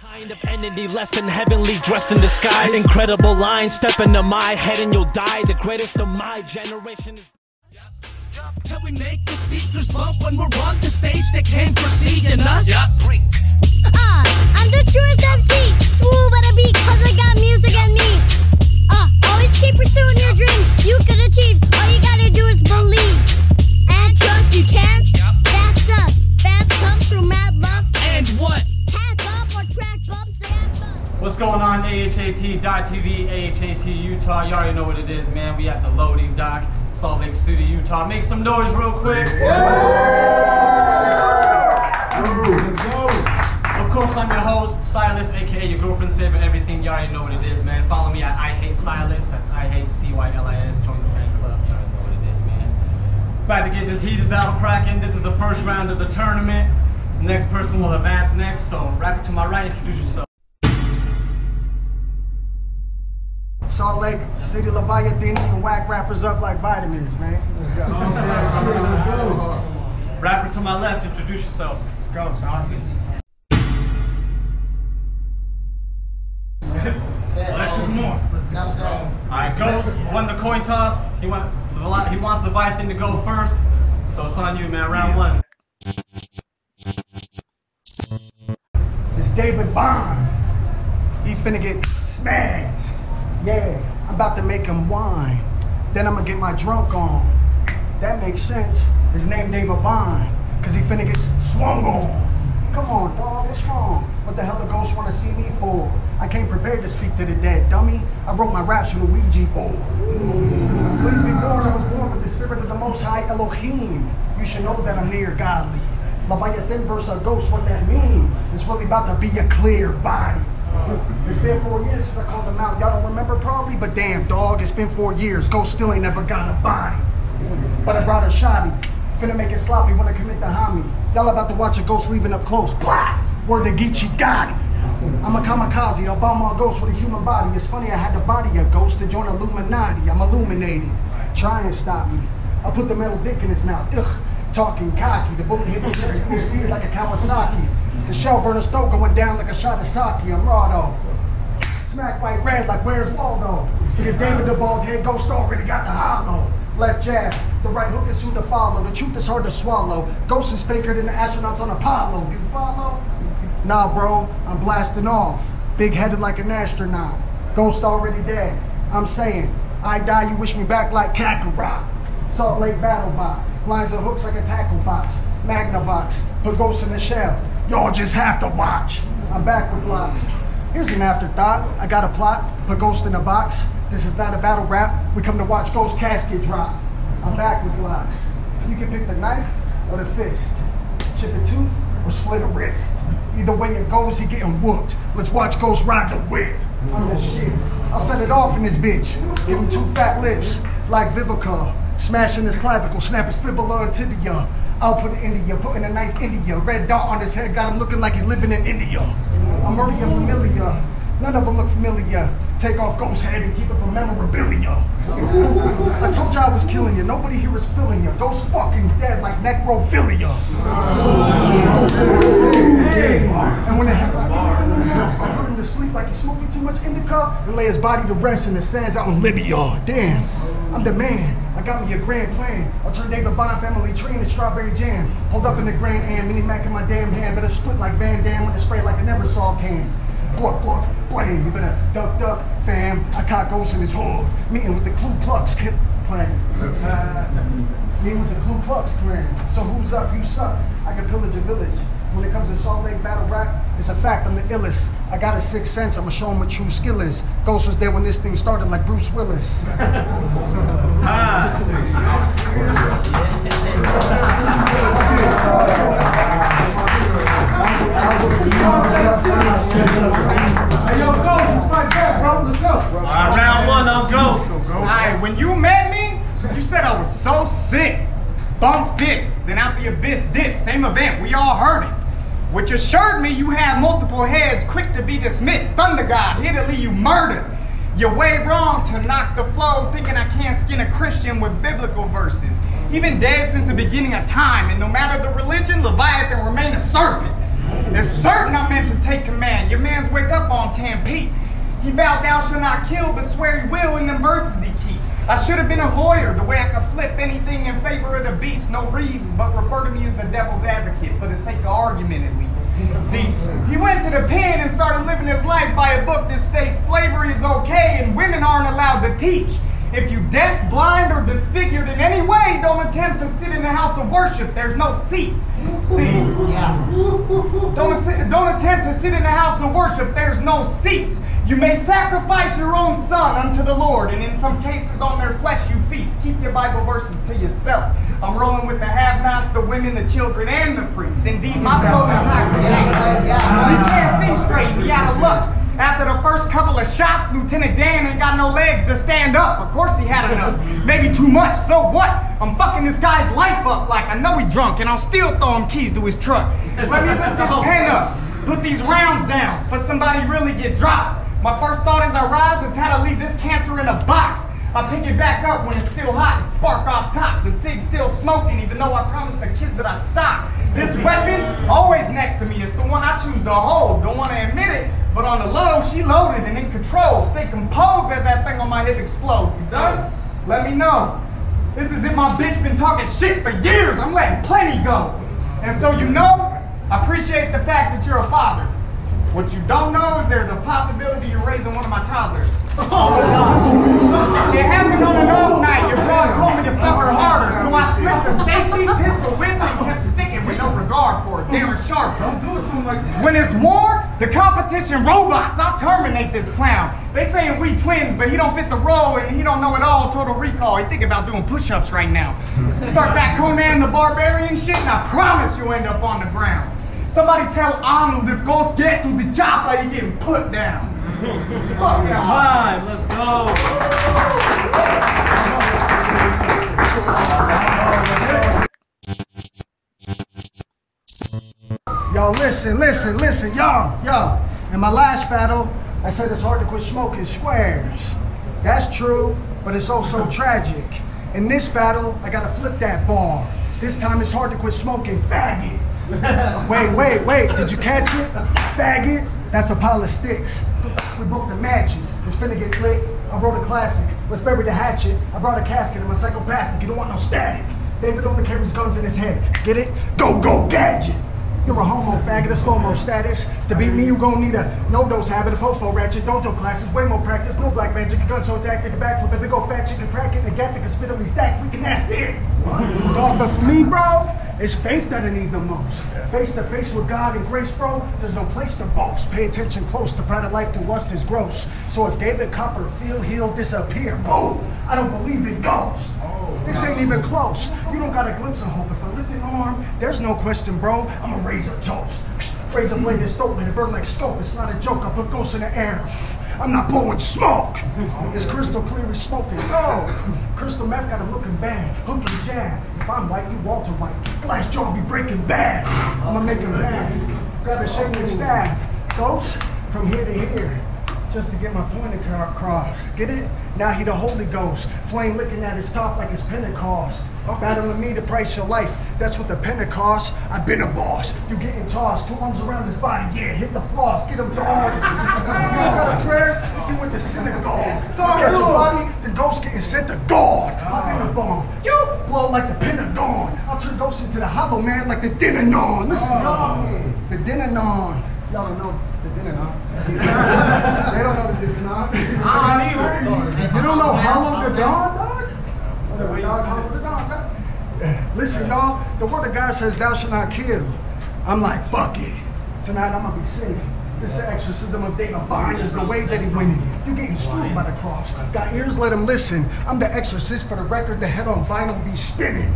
Kind of entity less than heavenly dressed in disguise. Incredible lines step into my head and you'll die. The greatest of my generation is. Till we make the speakers bump when we're on the stage, they can't proceed in us. Yeah, freak. Uh, I'm the truest MC. Smooth at a beat, cause I got music in me. Uh, always keep pursuing your dream. You can achieve. All you gotta do is believe. And trust you can. That's us. Fans come through mad love. And what? What's going on, AHAT.TV, AHAT Utah? You already know what it is, man. We at the loading dock, Salt Lake City, Utah. Make some noise real quick. Of course, I'm your host, Cylis, aka your girlfriend's favorite everything. You already know what it is, man. Follow me at I Hate Cylis. That's I Hate C Y L I S. Join the fan club. You already know what it is, man. About to get this heated battle cracking. This is the first round of the tournament. The next person will advance next. So, rapper to my right, introduce yourself. Lake City Leviathan and whack rappers up like vitamins, man. Oh, let's go. Let's go. Rapper to my left, introduce yourself. Let's go, son. Less is more. Let's go. Alright, Ghost won the coin toss. He want he wants Leviathan to go first. So it's on you, man. Round one. It's David Bond. He finna get smashed. Yeah, I'm about to make him wine. Then I'm gonna get my drunk on. That makes sense. His name David Vine, cause he finna get swung on. Come on, dog, what's wrong? What the hell the ghost wanna see me for? I came prepared to speak to the dead, dummy. I wrote my raps with a Ouija board. Please be born, I was born with the spirit of the Most High Elohim. You should know that I'm near godly. Leviathan versus a ghost, what that mean? It's really about to be a clear body. It's been four years since I called them out. Y'all don't remember probably, but damn, dog, it's been four years. Ghost still ain't never got a body. But I brought a shoddy. Finna make it sloppy when I commit the homie. Y'all about to watch a ghost leaving up close. Blah! Word to Geechee Gotti. I'm a kamikaze, Obama a ghost with a human body. It's funny I had to body of a ghost to join Illuminati. I'm illuminating. Try and stop me. I put the metal dick in his mouth. Ugh, talking cocky. The bullet hit his head full speed like a Kawasaki. The shell burner stove going down like a shot of sake. I'm raw though. Smack white red like where's Waldo? Because David the bald head ghost already got the hollow. Left jab, the right hook is soon to follow. The truth is hard to swallow. Ghost is faker than the astronauts on Apollo. You follow? Nah, bro, I'm blasting off. Big headed like an astronaut. Ghost already dead. I'm saying, I die, you wish me back like Kakarot. Salt Lake Battle Bot. Lines of hooks like a tackle box. Magnavox. Put ghosts in the shell. Y'all just have to watch. I'm back with blocks. Here's an afterthought. I got a plot. Put ghost in a box. This is not a battle rap. We come to watch ghost casket drop. I'm back with blocks. You can pick the knife or the fist. Chip a tooth or slit a wrist. Either way it goes, he getting whooped. Let's watch Ghost ride the whip. I'm the shit. I'll set it off in this bitch. Give him two fat lips, like Vivica. Smashing his clavicle, snap his fibula and tibia. I'll put it into you, putting a knife into you. Red dot on his head, got him looking like he living in India. I'm already familiar. None of them look familiar. Take off Ghost head and keep it for memorabilia. I told you I was killing you. Nobody here is feeling you. Ghost fucking dead like necrophilia. And when the heck I put him to sleep like he's smoking too much indica and lay his body to rest in the sands out in Libya. Damn, I'm the man. I got me a grand plan. I'll turn David Vine family tree into strawberry jam. Hold up in the Grand Am, mini Mac in my damn hand. Better split like Van Damme with a spray like I never saw can. Bluck, bluck, blame. You better duck, duck, fam. I caught ghosts in his hood. Meeting with the Ku Klux Kid Klan. Meeting with the Ku Klux Klan. So who's up? You suck. I can pillage a village. When it comes to Salt Lake battle rap, it's a fact I'm the illest. I got a sixth sense, I'ma show show 'em what true skill is. Ghost was there when this thing started like Bruce Willis. Time. Hey, yo, Ghost, let's fight back, bro. Let's go. Alright, round one, I'm Ghost. Alright, when you met me, you said I was so sick. Bump this, then out the abyss this. Same event, we all heard it. Which assured me you had multiple heads quick to be dismissed. Thunder God, hittily you murdered. You're way wrong to knock the flow, thinking I can't skin a Christian with biblical verses. He been dead since the beginning of time, and no matter the religion, Leviathan remain a serpent. It's certain I'm meant to take command. Your man Motown Pete. He vowed thou shalt not kill, but swear he will in them verses he. I should have been a lawyer, the way I could flip anything in favor of the beast. No Reeves, but refer to me as the devil's advocate for the sake of argument at least. See, he went to the pen and started living his life by a book that states slavery is okay and women aren't allowed to teach. If you deaf, blind, or disfigured in any way, don't attempt to sit in the house of worship. There's no seats. See, don't, don't attempt to sit in the house of worship. There's no seats. You may sacrifice your own son unto the Lord, and in some cases on their flesh you feast. Keep your Bible verses to yourself. I'm rolling with the have-nots, the women, the children, and the freaks. Indeed, my flow intoxicates. You can't see straight. Me out of luck. After the first couple of shots, Lieutenant Dan ain't got no legs to stand up. Of course he had enough. Maybe too much. So what? I'm fucking this guy's life up like I know he drunk, and I'll still throw him keys to his truck. Let me lift this pen up. Put these rounds down for somebody really get dropped. My first thought as I rise is how to leave this cancer in a box. I pick it back up when it's still hot and spark off top. The cig's still smoking, even though I promised the kids that I'd stop. This weapon, always next to me, it's the one I choose to hold. Don't want to admit it, but on the low, she loaded and in control. Stay composed as that thing on my hip explode. You done? Let me know. This is if my bitch been talking shit for years. I'm letting plenty go. And so you know, I appreciate the fact that you're a father. What you don't know is there's a possibility you're raising one of my toddlers. Oh, God. it happened on an off night. Your broad told me to fuck her harder, so I slipped the safety pistol whip and kept sticking with no regard for it. Darren Sharp. Don't do it to him like that. When it's war, the competition robots, I'll terminate this clown. They saying we twins, but he don't fit the role and he don't know it all. Total recall. He think about doing push-ups right now. Start that Conan the Barbarian shit, and I promise you'll end up on the ground. Somebody tell Arnold if ghosts get through the chopper, he getting put down. Fuck y'all. Time, let's go. Yo, listen, listen, listen, y'all, y'all. In my last battle, I said it's hard to quit smoking squares. That's true, but it's also tragic. In this battle, I gotta flip that bar. This time it's hard to quit smoking faggots. Wait, wait, wait, did you catch it? Faggot? That's a pile of sticks. We broke the matches. It's finna get lit. I wrote a classic. Let's bury the hatchet. I brought a casket. I'm a psychopathic. You don't want no static. David only carries guns in his head. Get it? Go, go, gadget. You're a homo faggot, a slow-mo status. To beat me, you gon' need a NoDoz habit of fofo ratchet, Don't dojo classes, way more practice, no black magic, a gun show tactic, a backflip, a big old fat chicken crack it, and a gat that can spit at least stack, we can that's it. Dog, but for me, bro, it's faith that I need the most. Face to face with God and grace, bro, there's no place to boast. Pay attention close, the pride of life through lust is gross. So if David Copperfield, he'll disappear. Boom! I don't believe in ghosts. This ain't even close. You don't got a glimpse of hope. If I lift an arm, there's no question, bro. I'ma raise a toast. Raise a blade and it burn like scope. It's not a joke. I put ghosts in the air. I'm not blowing smoke. It's crystal clear as smoking. Oh, crystal meth got him looking bad. Hook and jab. If I'm white, you Walter White. Flash jaw be breaking bad. I'ma make him bad. Grab a shameless stab. Ghost from here to here just to get my point across. Get it? Now he the Holy Ghost, flame licking at his top like it's Pentecost. Battling me to price your life. That's what the Pentecost. I've been a boss. You getting tossed, two arms around his body. Yeah, hit the floss, get him dog. you got a prayer if you went to synagogue. Catch your body, the ghost getting sent to God. I'm in the bomb. You blow like the Pentagon. I'll turn ghosts into the hollow man like the Dinanon. Listen, y'all. The Dinanon. Y'all don't know the Dinanon. They don't know the Dinanon. I don't either. You don't know Hollow the Dawn, dog? Whatever, dog, Hollow the Dawn, dog. Listen, y'all, the word of God says, Thou shalt not kill. I'm like, fuck it. Tonight I'm gonna be singing. This is the exorcism of David Vine is the way that he went in. You getting screwed by the cross. Got ears, let him listen. I'm the exorcist for the record, the head on vinyl be spinning.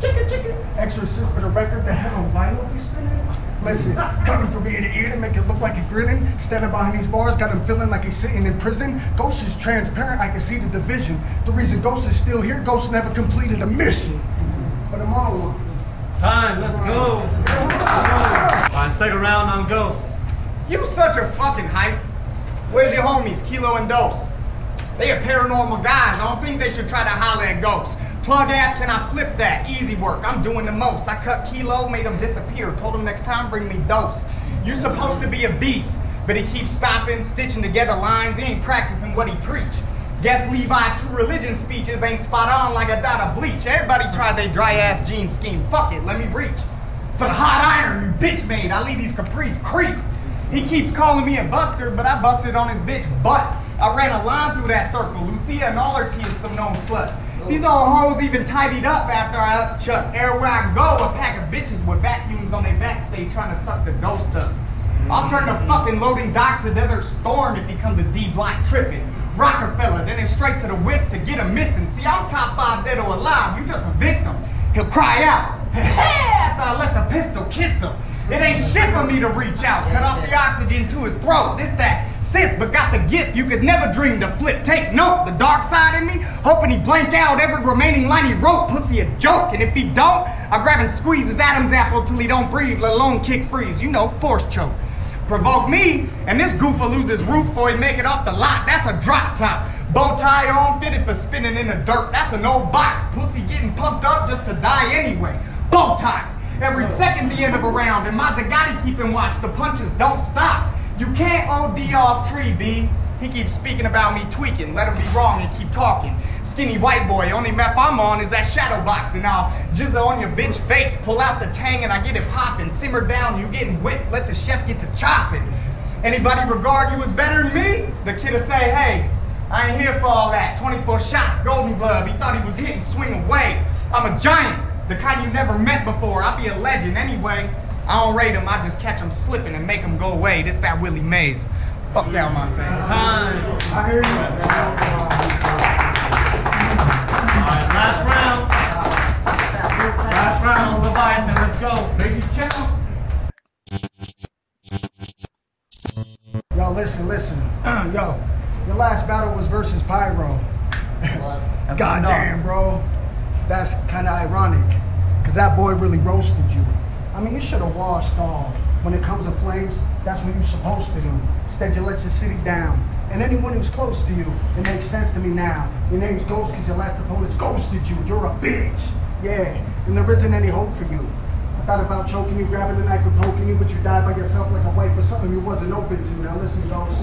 Chicka, chicka. Exorcist for the record, the head on vinyl be spinning. Listen, coming from ear to ear to make it look like he grinning. Standing behind these bars, got him feeling like he's sitting in prison. Ghost is transparent, I can see the division. The reason Ghost is still here, Ghost never completed a mission. But I'm on one. Time, let's go. Alright, stick around on Ghost. You such a fucking hype. Where's your homies, Kilo and Dose? They are paranormal guys. I don't think they should try to holler at ghosts. Plug ass, can I flip that? Easy work. I'm doing the most. I cut Kilo, made him disappear. Told him next time bring me dose. You supposed to be a beast. But he keeps stopping, stitching together lines, he ain't practicing what he preach. Guess Levi True Religion speeches ain't spot on like a dot of bleach. Everybody tried their dry ass jean scheme. Fuck it, let me reach. For the hot iron you bitch made, I leave these capris creased. He keeps calling me a buster, but I busted on his bitch butt. I ran a line through that circle. Lucia and all her tears, some known sluts. These old hoes even tidied up after I upchuck. Everywhere I go, a pack of bitches with vacuums on their back stay trying to suck the ghost up. I'll turn the fucking loading dock to Desert Storm if he come to D block tripping. Rockefeller, then it's straight to the whip to get him missing. See, I'm top five dead or alive. You just a victim. He'll cry out after I let the pistol kiss him. It ain't shit for me to reach out, cut off the oxygen to his throat. This that Sith, but got the gift you could never dream to flip. Take note, the dark side in me, hoping he blank out every remaining line he wrote. Pussy a joke, and if he don't, I grab and squeeze his Adam's apple till he don't breathe, let alone kick freeze. You know, force choke. Provoke me, and this goof loses roof before he make it off the lot. That's a drop top. Bow tie on, fitted for spinning in the dirt. That's an old box. Pussy getting pumped up just to die anyway. Botox. Every second the end of a round, and Mazzagatti keeping watch. The punches don't stop. You can't OD off tree, B. He keeps speaking about me tweaking. Let him be wrong and keep talking. Skinny white boy, only map I'm on is that shadow boxing. I'll jizzle on your bitch face, pull out the tang and I get it popping. Simmer down, you getting whipped, let the chef get to chopping. Anybody regard you as better than me? The kid'll say, hey, I ain't here for all that. 24 shots, golden glove. He thought he was hitting swing away. I'm a giant, the kind you never met before. I'll be a legend anyway. I don't rate them. I just catch them slipping and make them go away. This that Willie Mays. Fuck down my face. Time. I hear you. Alright, last round. Last round on Leviathan, let's go. Make it count. Yo, listen, listen. Yo, your last battle was versus Pyro. That's Goddamn, bro. That's kind of ironic. Because that boy really roasted you. I mean, you should have washed off. When it comes to flames, that's what you're supposed to do. Instead, you let your city down. And anyone who's close to you, it makes sense to me now. Your name's Ghost because your last opponent's ghosted you. You're a bitch. Yeah, and there isn't any hope for you. I thought about choking you, grabbing a knife and poking you, but you died by yourself like a wife or something you wasn't open to. Now listen, Ghost.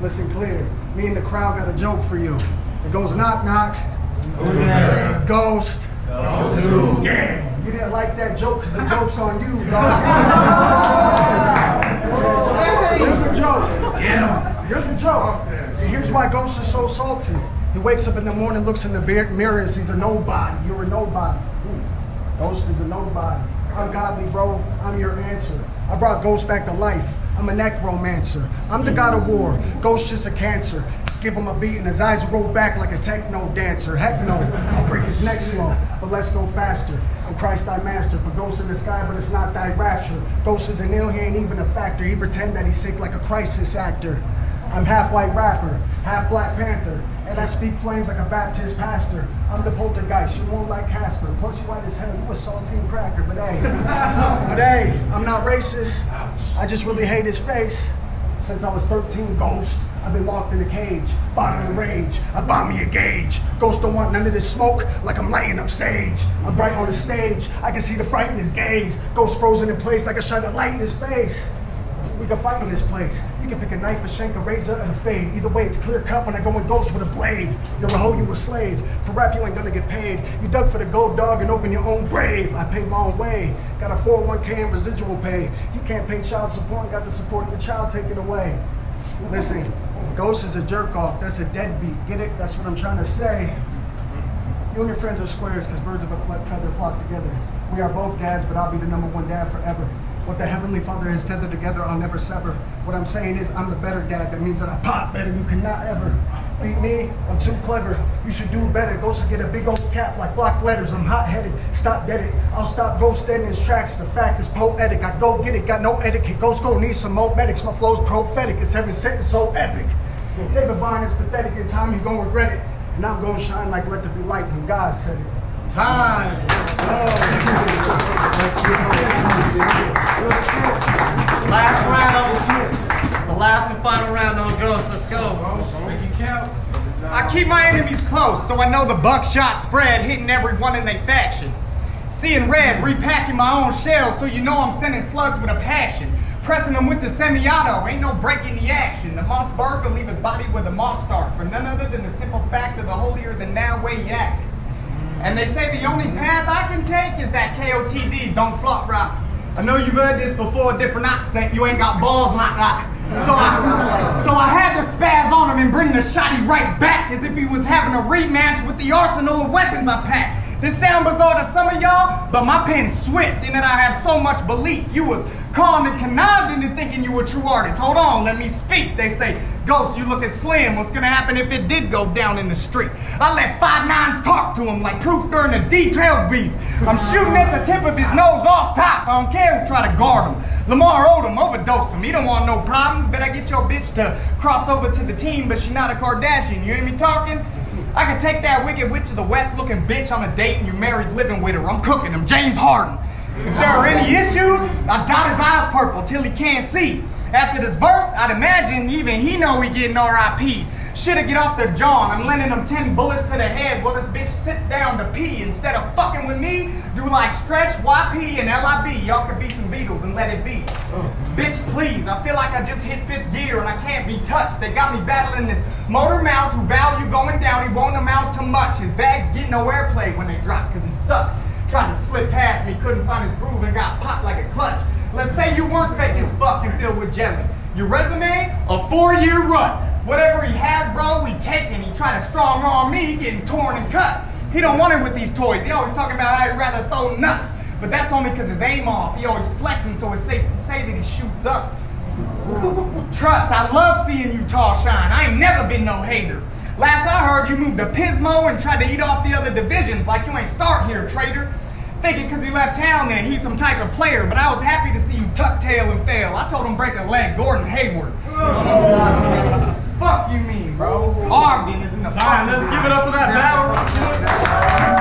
Listen clear. Me and the crowd got a joke for you. It goes knock knock. Who's there? Ghost. Ghost. Yeah. You didn't like that joke because the joke's on you, dog. You're the joke. Yeah. You're the joke. And here's why Ghost is so salty. He wakes up in the morning, looks in the mirror, and sees a nobody. You're a nobody. Ooh. Ghost is a nobody. Ungodly, bro. I'm your answer. I brought Ghost back to life. I'm a necromancer. I'm the god of war. Ghost just a cancer. Give him a beat and his eyes roll back like a techno dancer. Heck no, I'll break his neck slow, but let's go faster. I'm Christ thy master, but ghost in the sky, but it's not thy rapture. Ghost isn't ill, he ain't even a factor. He pretend that he's sick like a crisis actor. I'm half white rapper, half Black Panther, and I speak flames like a Baptist pastor. I'm the poltergeist, you won't like Casper. Plus you white as hell, you a saltine cracker, but hey, but hey, I'm not racist. I just really hate his face. Since I was 13, Ghost, I've been locked in a cage, bottom of the rage. I bought me a gauge. Ghost don't want none of this smoke, like I'm lighting up sage. I'm bright on the stage, I can see the fright in his gaze. Ghost frozen in place, like a shine of light in his face. We can fight in this place. You can pick a knife, a shank, a razor, and a fade. Either way, it's clear cut when I go in ghost with a blade. You're a hoe, you a slave. For rap, you ain't gonna get paid. You dug for the gold dog and open your own grave. I paid my own way. Got a 401k and residual pay. You can't pay child support and got the support of your child taken away. Listen, Ghost is a jerk off. That's a deadbeat. Get it? That's what I'm trying to say. You and your friends are squares because birds of a feather flock together. We are both dads, but I'll be the number one dad forever. What the Heavenly Father has tethered together, I'll never sever. What I'm saying is, I'm the better dad. That means that I pop better. You cannot ever beat me. I'm too clever. You should do better. Ghost to get a big old cap like block letters. I'm hot headed. Stop dead it. I'll stop Ghost dead in his tracks. The fact is poetic. I go get it. Got no etiquette. Ghost go need some more medics. My flow's prophetic. It's every sentence so epic. David Vine is pathetic. In time, You gonna regret it. And I'm gonna shine like let there be light when God said it. Time. Last round. The last and final round on Ghost. Let's go. I keep my enemies close, so I know the buckshot spread hitting everyone in their faction. Seeing red, repacking my own shells, so you know I'm sending slugs with a passion. Pressing them with the semi-auto, ain't no breaking the action. The Mossberg will leave his body with a moss start for none other than the simple fact of the holier than now way he acted. And they say the only path I can take is that KOTD, don't flop route. I know you've heard this before, different accent, you ain't got balls like that. So I, so I had to spaz on him and bring the shotty right back as if he was having a rematch with the arsenal of weapons I packed. This sound bizarre to some of y'all, but my pen's swift in that I have so much belief. You was calm and connived into thinking you were a true artist. Hold on, let me speak. They say, Ghost, you looking slim. What's gonna happen if it did go down in the street? I let five nines talk to him like proof during a detailed beef. I'm shooting at the tip of his nose off top. I don't care who try to guard him. Lamar Odom overdose him. He don't want no problems. Bet I get your bitch to cross over to the team, but she not a Kardashian. You hear me talking? I could take that wicked witch of the west looking bitch on a date and you married living with her. I'm cooking him. James Harden. If there are any issues, I dot his eyes purple till he can't see. After this verse, I'd imagine even he know he getting RIP. Shoulda get off the John. I'm lending them 10 bullets to the head while this bitch sits down to pee. Instead of fucking with me, do like Stretch, YP, and LIB. Y'all could be some Beatles and let it be. Bitch, please. I feel like I just hit fifth gear and I can't be touched. They got me battling this motor mount who value going down. He won't amount to much. His bags get no airplay when they drop because he sucks. Tried to slip past me, couldn't find his groove and got popped like a clutch. Let's say you weren't fake as fuck and filled with jelly. Your resume, a four-year rut. Whatever he has, bro, we taking. He trying to strong arm me, he getting torn and cut. He don't want it with these toys. He always talking about how he'd rather throw nuts. But that's only because his aim off. He always flexing, so it's safe to say that he shoots up. Trust, I love seeing you tall shine. I ain't never been no hater. Last I heard, you moved to Pismo and tried to eat off the other divisions like you ain't start here, traitor. Thinking because he left town that he's some type of player, but I was happy to see you tuck tail and fail. I told him break a leg, Gordon Hayward fuck you mean, bro? Ogden is in the All right, let's give it up for that battle.